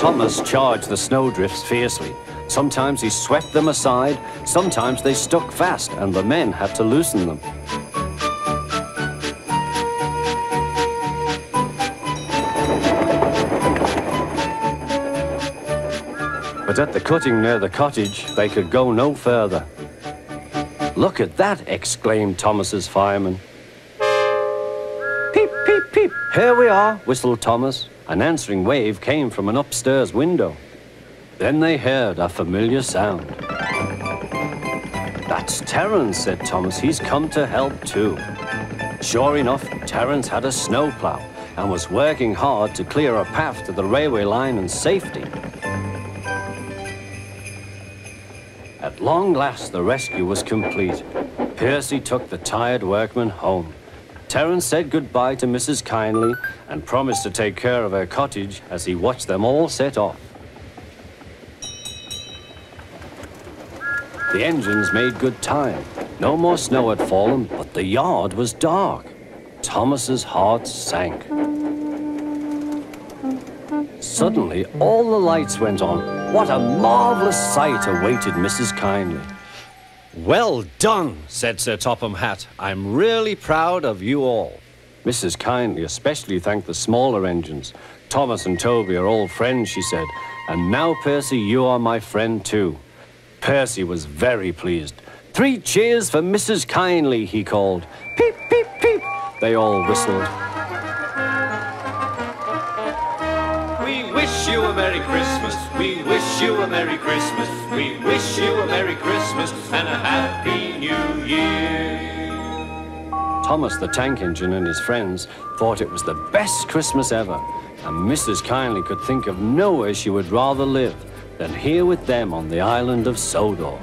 Thomas charged the snowdrifts fiercely. Sometimes he swept them aside, sometimes they stuck fast and the men had to loosen them. But at the cutting near the cottage, they could go no further. Look at that, exclaimed Thomas's fireman. Peep, peep, peep, here we are, whistled Thomas. An answering wave came from an upstairs window. Then they heard a familiar sound. That's Terence, said Thomas. He's come to help too. Sure enough, Terence had a snowplow and was working hard to clear a path to the railway line in safety. At long last, the rescue was complete. Percy took the tired workmen home. Terence said goodbye to Mrs. Kindly and promised to take care of her cottage as he watched them all set off. The engines made good time. No more snow had fallen, but the yard was dark. Thomas's heart sank. Suddenly, all the lights went on. What a marvelous sight awaited Mrs. Kindly. Well done, said Sir Topham Hatt. I'm really proud of you all. Mrs. Kindly especially thanked the smaller engines. Thomas and Toby are old friends, she said. And now, Percy, you are my friend too. Percy was very pleased. Three cheers for Mrs. Kindly, he called. Peep, peep, peep. They all whistled. Wish you a Merry Christmas. We wish you a Merry Christmas. We wish you a Merry Christmas and a Happy New Year. Thomas the tank engine and his friends thought it was the best Christmas ever, and Mrs. Kindly could think of nowhere she would rather live than here with them on the island of Sodor.